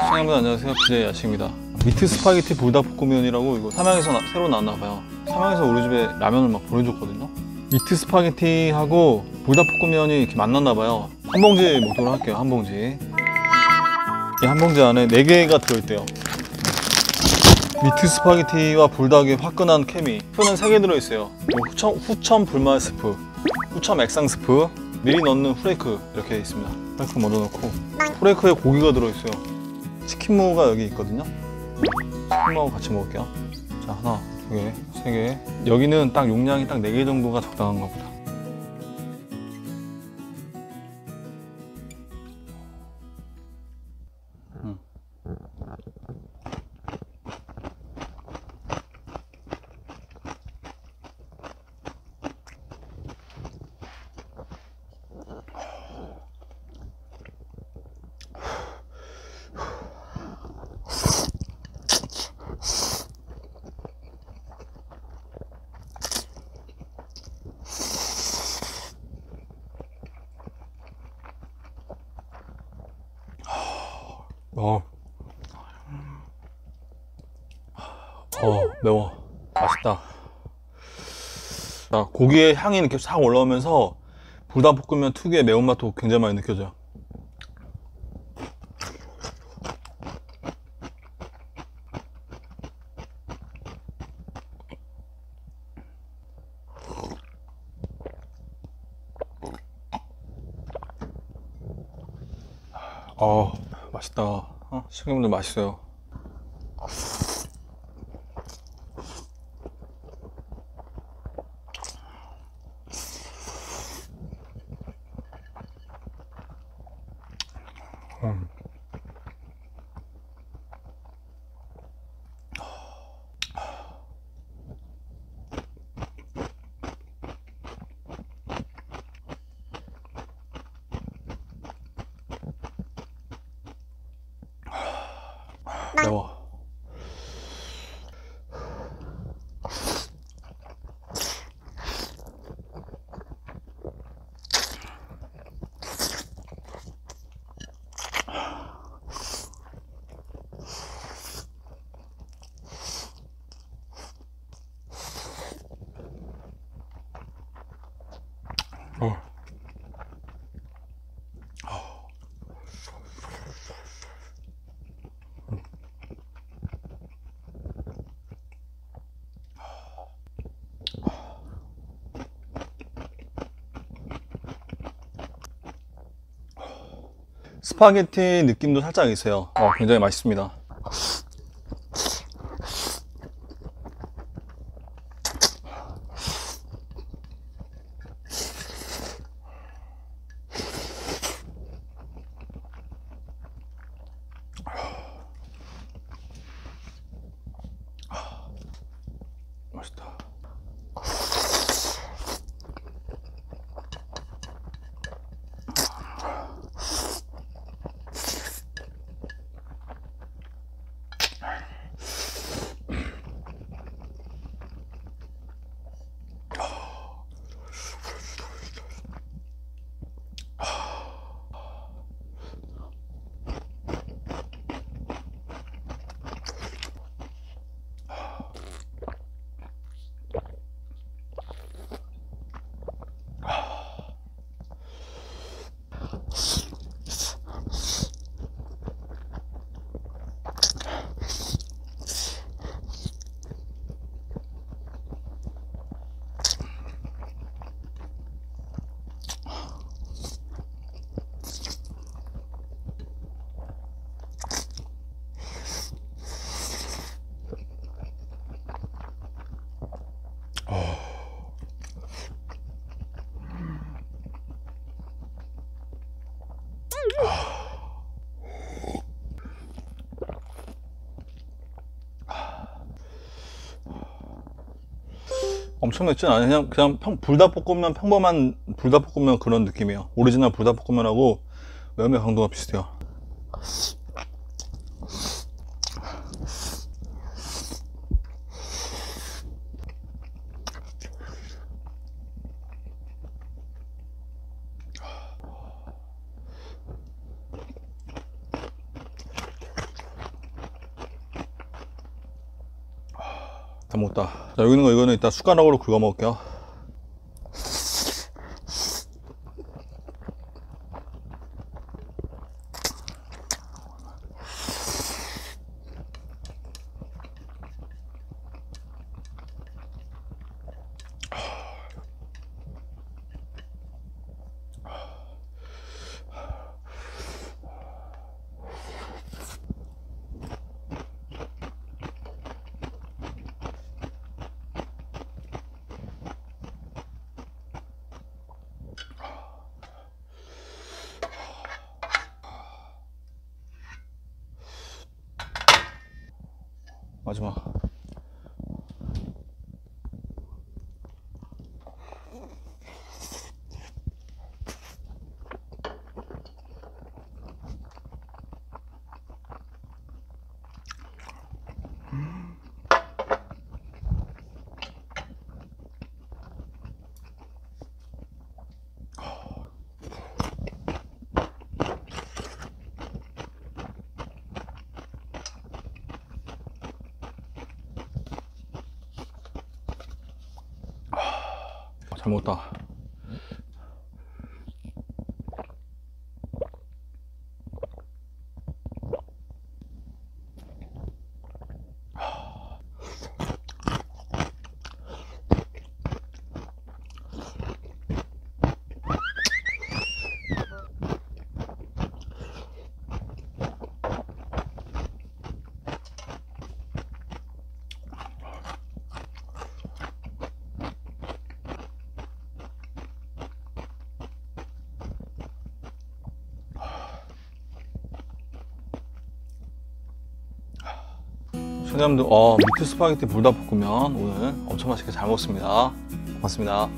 시청자분들 안녕하세요. BJ 야식입니다. 미트 스파게티 불닭볶음면이라고 이거 삼양에서 나- 새로 나왔나 봐요. 삼양에서 우리 집에 라면을 막 보내줬거든요. 미트 스파게티하고 불닭볶음면이 이렇게 만났나 봐요. 한 봉지 먹도록 할게요. 한 봉지. 이 한 봉지 안에 4개가 들어있대요. 미트 스파게티와 불닭의 화끈한 케미. 스프는 3개 들어있어요. 뭐 후첨, 후첨 불맛 스프, 후첨 액상 스프, 미리 넣는 후레이크 이렇게 있습니다. 후레이크 먼저 넣고 후레이크에 고기가 들어있어요. 치킨무가 여기 있거든요. 치킨무하고 같이 먹을게요. 자, 하나, 두 개, 세 개. 여기는 딱 용량이 딱 네 개 정도가 적당한가 보다. 어. 어, 매워. 맛있다. 자, 고기의 향이 이렇게 싹 올라오면서 불닭볶음면 특유의 매운맛도 굉장히 많이 느껴져요. 어, 맛있다. 어, 시청자분들 맛있어요. 매워. 스파게티 느낌도 살짝 있어요. 어, 굉장히 맛있습니다. 엄청 맵진 않아요. 그냥, 그냥 평, 불닭볶음면, 평범한 불닭볶음면 그런 느낌이에요. 오리지널 불닭볶음면하고 매운의 강도가 비슷해요. 다 먹었다. 자, 여기 있는 거 이거는 이따 숟가락으로 긁어 먹을게요. 마지막. 잘 먹었다. 청자분들, 어, 미트 스파게티 불닭볶음면 오늘 엄청 맛있게 잘 먹었습니다. 고맙습니다.